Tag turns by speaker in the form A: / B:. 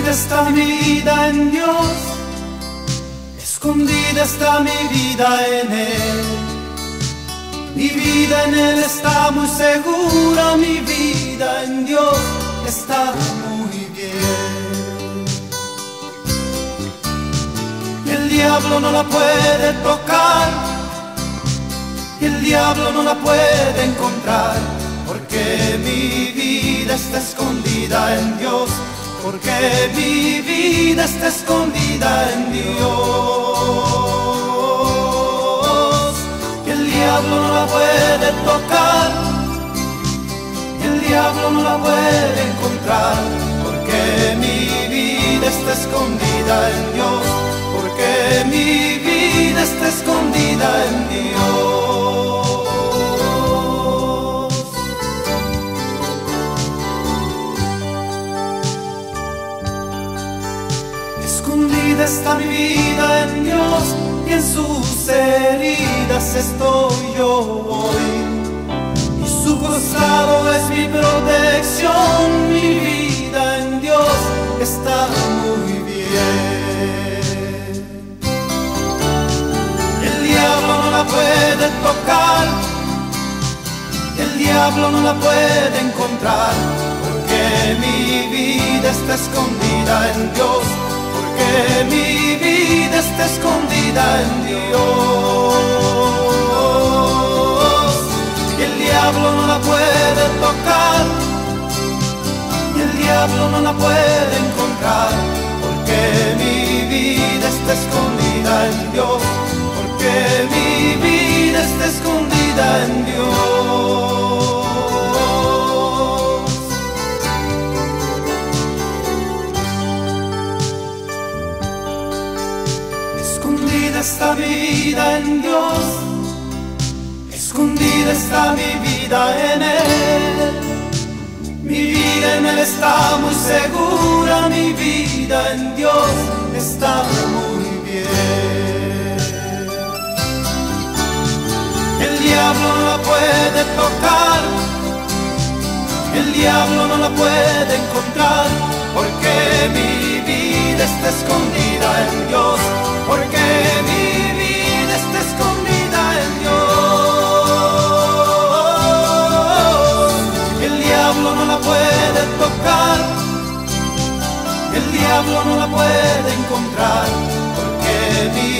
A: Escondida está mi vida en Dios, escondida está mi vida en Él. Mi vida en Él está muy segura, mi vida en Dios está muy bien. El diablo no la puede tocar, el diablo no la puede encontrar, porque mi vida está escondida en Dios porque mi vida está escondida en Dios. Y el diablo no la puede tocar, y el diablo no la puede encontrar, porque mi vida está escondida en Dios, porque mi vida está escondida en Dios. Está mi vida en Dios y en sus heridas estoy yo hoy. Y su costado es mi protección, mi vida en Dios está muy bien. El diablo no la puede tocar, el diablo no la puede encontrar, porque mi vida está escondida en Dios que mi vida está escondida en Dios. Y el diablo no la puede tocar, y el diablo no la puede encontrar, porque mi vida está escondida en Dios, porque mi vida está escondida en Dios. Mi vida en Dios, escondida está mi vida en Él. Mi vida en Él está muy segura, mi vida en Dios está muy bien. El diablo no la puede tocar, el diablo no la puede encontrar, porque mi vida está escondida diablo no la puede encontrar, porque mi